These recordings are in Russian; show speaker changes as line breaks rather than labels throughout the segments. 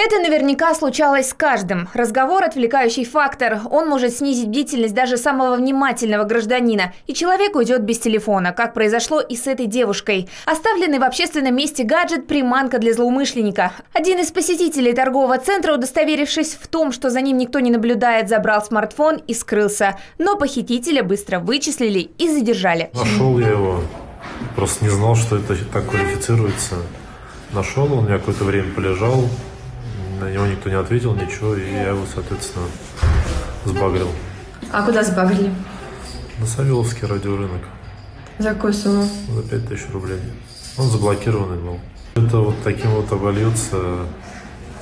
Это наверняка случалось с каждым. Разговор – отвлекающий фактор. Он может снизить бдительность даже самого внимательного гражданина. И человек уйдет без телефона, как произошло и с этой девушкой. Оставленный в общественном месте гаджет – приманка для злоумышленника. Один из посетителей торгового центра, удостоверившись в том, что за ним никто не наблюдает, забрал смартфон и скрылся. Но похитителя быстро вычислили и задержали.
Нашел я его. Просто не знал, что это так квалифицируется. Нашел, он у меня какое-то время полежал, на него никто не ответил, ничего, и я его, соответственно, сбагрил.
А куда сбагрили?
На Савеловский радиорынок.
За какую сумму?
За 5000 рублей. Он заблокированный был. Это вот таким вот обольется,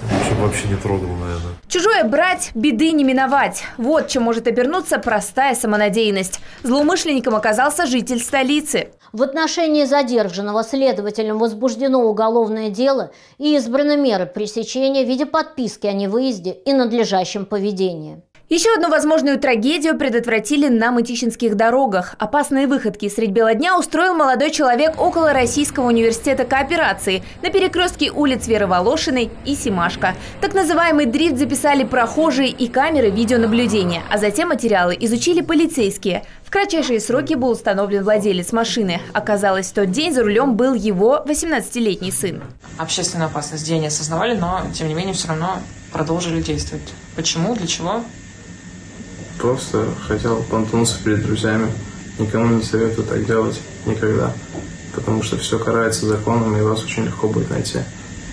вообще, вообще не трогал, наверное.
Чужое брать, беды не миновать. Вот чем может обернуться простая самонадеянность. Злоумышленником оказался житель столицы.
В отношении задержанного следователем возбуждено уголовное дело и избраны меры пресечения в виде подписки о невыезде и надлежащем поведении.
Еще одну возможную трагедию предотвратили на Мытищинских дорогах. Опасные выходки средь бела дня устроил молодой человек около Российского университета кооперации на перекрестке улиц Веры Волошиной и Симашка. Так называемый дрифт записали прохожие и камеры видеонаблюдения, а затем материалы изучили полицейские. В кратчайшие сроки был установлен владелец машины. Оказалось, в тот день за рулем был его 18-летний сын.
Общественную опасность день осознавали, но тем не менее все равно продолжили действовать. Почему, для чего?
Просто хотел понтануться перед друзьями. Никому не советую так делать никогда, потому что все карается законом, и вас очень легко будет найти.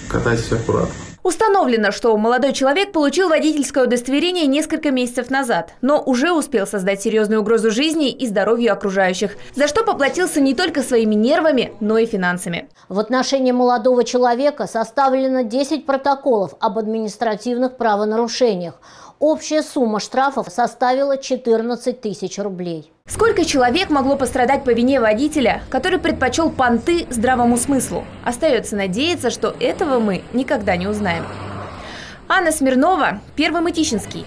Катайтесь аккуратно.
Установлено, что молодой человек получил водительское удостоверение несколько месяцев назад, но уже успел создать серьезную угрозу жизни и здоровью окружающих, за что поплатился не только своими нервами, но и финансами.
В отношении молодого человека составлено 10 протоколов об административных правонарушениях. Общая сумма штрафов составила 14 тысяч рублей.
Сколько человек могло пострадать по вине водителя, который предпочел понты здравому смыслу? Остается надеяться, что этого мы никогда не узнаем. Анна Смирнова, Первый Мытищинский.